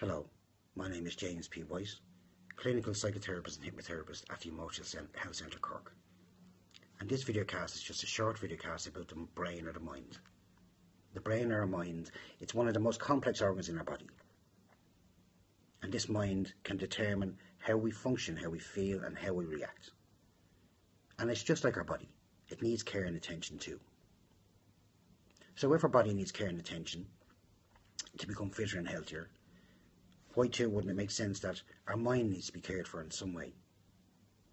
Hello, my name is James P. White, clinical psychotherapist and hypnotherapist at the Emotional Health Centre Cork. And this video cast is just a short video cast about the brain or the mind. The brain or our mind, it's one of the most complex organs in our body. And this mind can determine how we function, how we feel, and how we react. And it's just like our body. It needs care and attention too. So if our body needs care and attention to become fitter and healthier, why too wouldn't it make sense that our mind needs to be cared for in some way?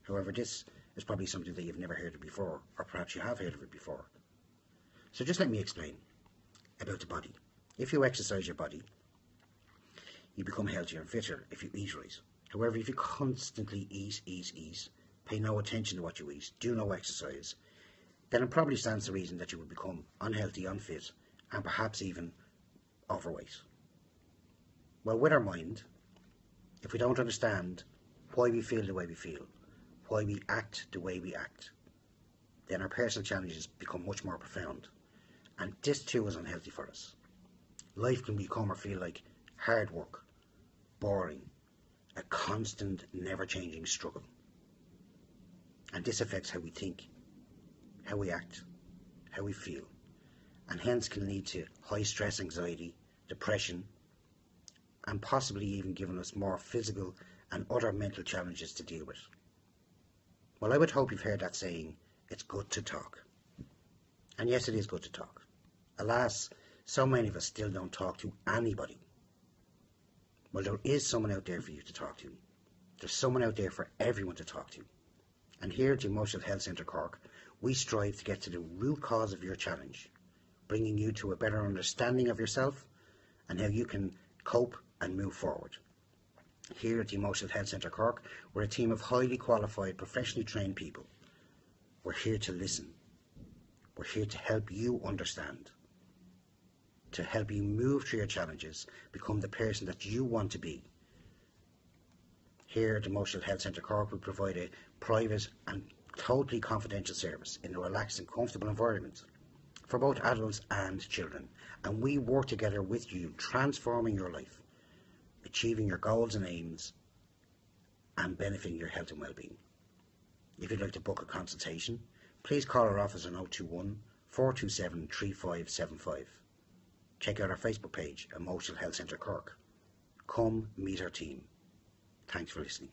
However, this is probably something that you've never heard of before, or perhaps you have heard of it before. So just let me explain about the body. If you exercise your body, you become healthier and fitter if you eat right. However, if you constantly eat, eat, eat, pay no attention to what you eat, do no exercise, then it probably stands to reason that you will become unhealthy, unfit, and perhaps even overweight. Well, with our mind, if we don't understand why we feel the way we feel, why we act the way we act, then our personal challenges become much more profound. And this too is unhealthy for us. Life can become or feel like hard work, boring, a constant, never changing struggle. And this affects how we think, how we act, how we feel, and hence can lead to high stress anxiety, depression, and possibly even giving us more physical and other mental challenges to deal with. Well, I would hope you've heard that saying, it's good to talk. And yes, it is good to talk. Alas, so many of us still don't talk to anybody. Well, there is someone out there for you to talk to. There's someone out there for everyone to talk to. And here at the Emotional Health Centre Cork, we strive to get to the root cause of your challenge, bringing you to a better understanding of yourself and how you can cope and move forward. Here at the Emotional Health Centre Cork, we're a team of highly qualified, professionally trained people. We're here to listen. We're here to help you understand, to help you move through your challenges, become the person that you want to be. Here at the Emotional Health Centre Cork, we provide a private and totally confidential service in a relaxed and comfortable environment for both adults and children. And we work together with you, transforming your life achieving your goals and aims, and benefiting your health and well-being. If you'd like to book a consultation, please call our office on 021 427 3575. Check out our Facebook page, Emotional Health Centre Cork. Come meet our team. Thanks for listening.